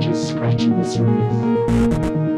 Just scratching the surface.